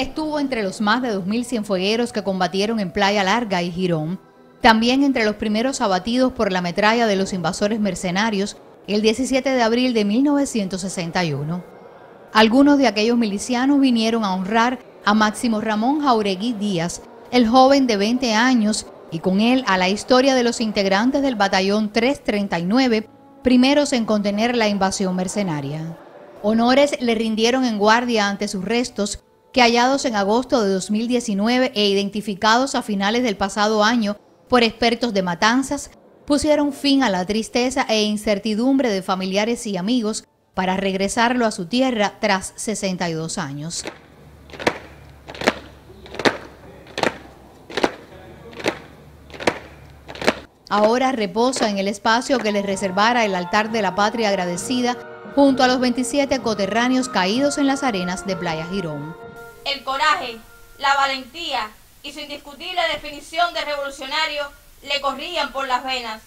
Estuvo entre los más de 2.000 cienfuegueros que combatieron en Playa Larga y Girón, también entre los primeros abatidos por la metralla de los invasores mercenarios el 17 de abril de 1961. Algunos de aquellos milicianos vinieron a honrar a Máximo Ramón Jauregui Díaz, el joven de 20 años, y con él a la historia de los integrantes del batallón 339, primeros en contener la invasión mercenaria. Honores le rindieron en guardia ante sus restos que hallados en agosto de 2019 e identificados a finales del pasado año por expertos de matanzas, pusieron fin a la tristeza e incertidumbre de familiares y amigos para regresarlo a su tierra tras 62 años. Ahora reposa en el espacio que le reservara el altar de la patria agradecida junto a los 27 coterráneos caídos en las arenas de Playa Girón el coraje, la valentía y su indiscutible definición de revolucionario le corrían por las venas.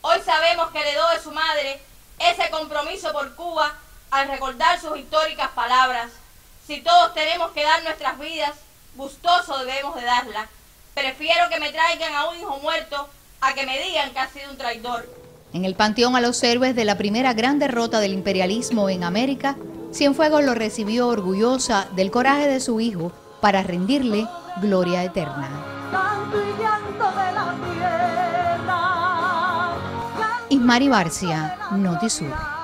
Hoy sabemos que heredó de su madre ese compromiso por Cuba al recordar sus históricas palabras. Si todos tenemos que dar nuestras vidas, gustoso debemos de darlas. Prefiero que me traigan a un hijo muerto a que me digan que ha sido un traidor. En el Panteón a los Héroes de la primera gran derrota del imperialismo en América, Cienfuegos lo recibió orgullosa del coraje de su hijo para rendirle gloria eterna. Ismari Barcia, Notisur.